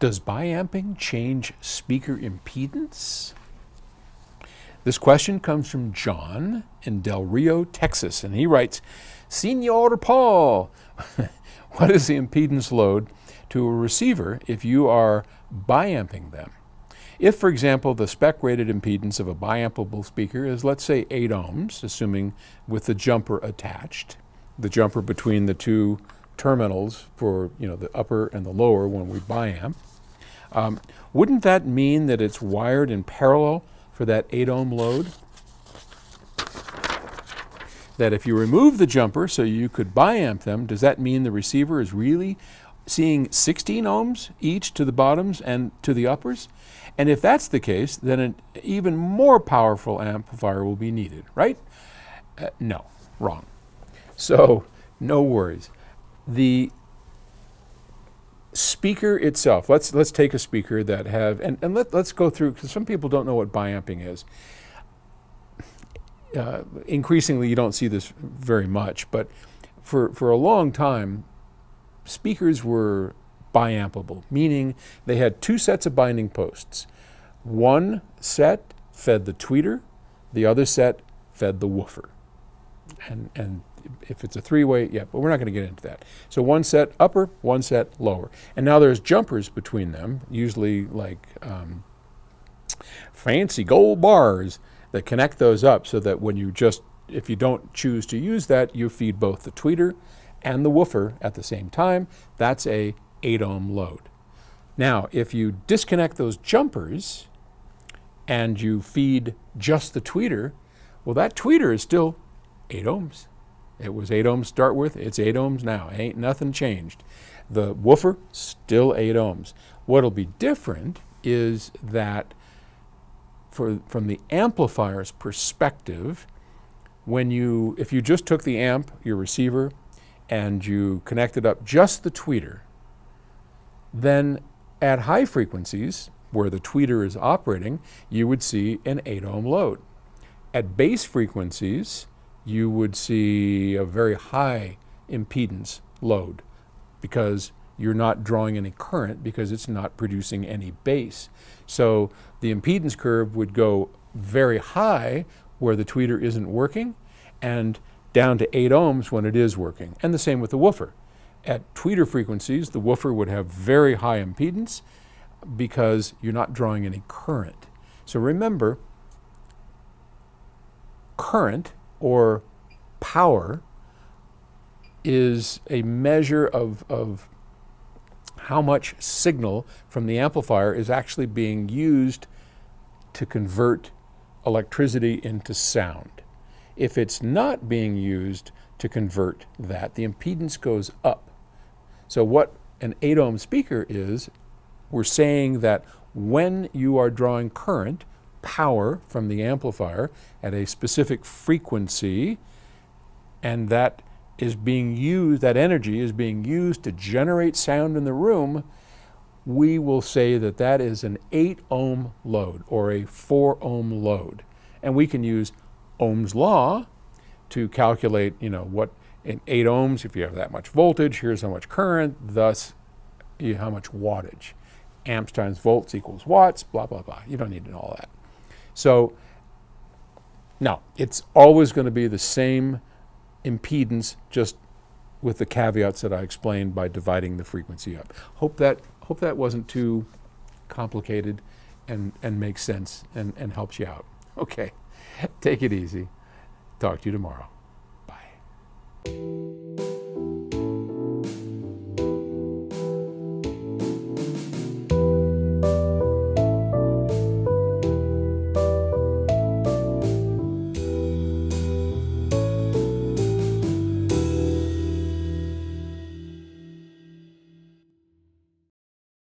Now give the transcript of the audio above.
Does biamping change speaker impedance? This question comes from John in Del Rio, Texas, and he writes, Senor Paul, what is the impedance load to a receiver if you are biamping them? If, for example, the spec rated impedance of a biampable speaker is, let's say, 8 ohms, assuming with the jumper attached, the jumper between the two terminals for you know the upper and the lower when we biamp, um, wouldn't that mean that it's wired in parallel for that 8 ohm load? That if you remove the jumper so you could biamp them, does that mean the receiver is really seeing 16 ohms each to the bottoms and to the uppers? And if that's the case, then an even more powerful amplifier will be needed, right? Uh, no, wrong. So, no worries. The speaker itself, let's, let's take a speaker that have, and, and let, let's go through, because some people don't know what biamping is. Uh, increasingly, you don't see this very much, but for, for a long time, speakers were biampable, meaning they had two sets of binding posts. One set fed the tweeter, the other set fed the woofer. And, and if it's a three-way, yeah, but we're not going to get into that. So one set upper, one set lower. And now there's jumpers between them, usually like um, fancy gold bars that connect those up so that when you just, if you don't choose to use that, you feed both the tweeter and the woofer at the same time. That's a 8 ohm load. Now, if you disconnect those jumpers and you feed just the tweeter, well, that tweeter is still 8 ohms. It was 8 ohms start with, it's 8 ohms now. Ain't nothing changed. The woofer, still 8 ohms. What'll be different is that for, from the amplifier's perspective, when you, if you just took the amp, your receiver, and you connected up just the tweeter, then at high frequencies, where the tweeter is operating, you would see an 8 ohm load. At bass frequencies, you would see a very high impedance load because you're not drawing any current because it's not producing any bass. So the impedance curve would go very high where the tweeter isn't working and down to 8 ohms when it is working. And the same with the woofer. At tweeter frequencies, the woofer would have very high impedance because you're not drawing any current. So remember, current or power is a measure of, of how much signal from the amplifier is actually being used to convert electricity into sound. If it's not being used to convert that, the impedance goes up. So what an 8 ohm speaker is, we're saying that when you are drawing current, power from the amplifier at a specific frequency, and that is being used, that energy is being used to generate sound in the room, we will say that that is an 8 ohm load or a 4 ohm load. And we can use Ohm's law to calculate, you know, what in 8 ohms, if you have that much voltage, here's how much current, thus how much wattage. Amps times volts equals watts, blah, blah, blah. You don't need to know all that. So, now it's always going to be the same impedance, just with the caveats that I explained by dividing the frequency up. Hope that, hope that wasn't too complicated and, and makes sense and, and helps you out. Okay. Take it easy. Talk to you tomorrow.